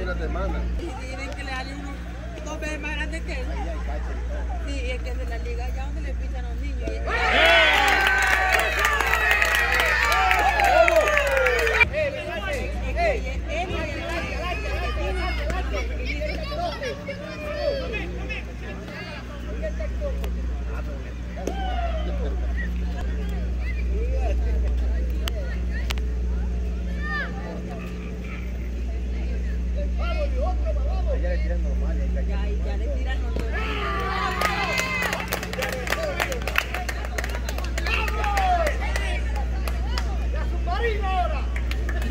Una semana. Y tienen que le darle uno dos veces más grande que él. Sí, es que es de la liga allá donde le pisan los niños.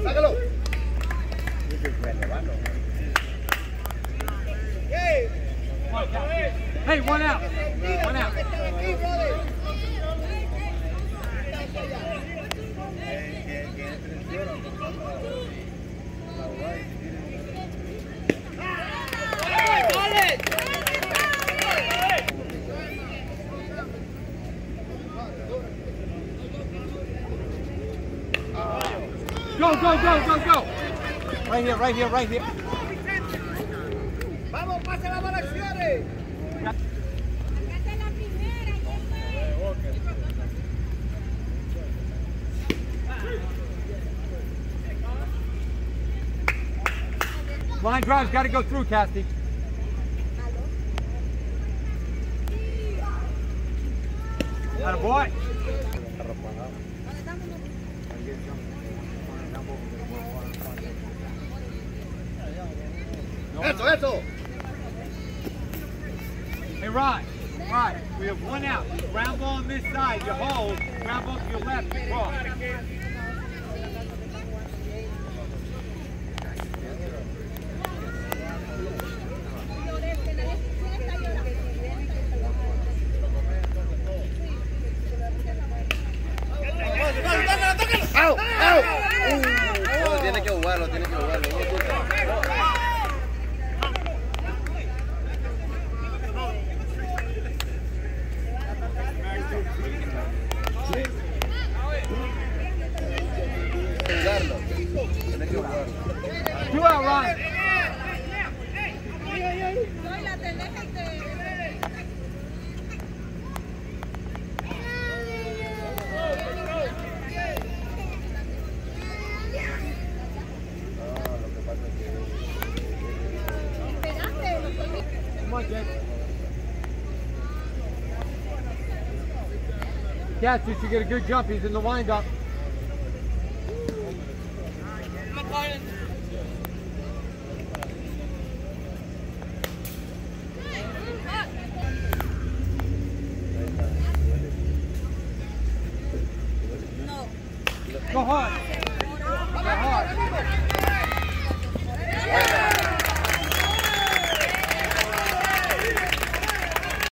¡Sácalo! Hey, one out. One out. Go, go, go, go, go. Right here, right here, right here. ¡Vamos, pase las acciones! Line drive's got to go through, Casty. Atta boy. That's all, that's all. Hey, Rod. Rod, we have one out. Ground ball on this side, you hold. Ground ball to your left, you cross. oh! Oh, Oh, tiene que jugar, lo tiene que jugar. On, Jake. Catch, you should get a good jump. He's in the windup. Go hard. Go hard.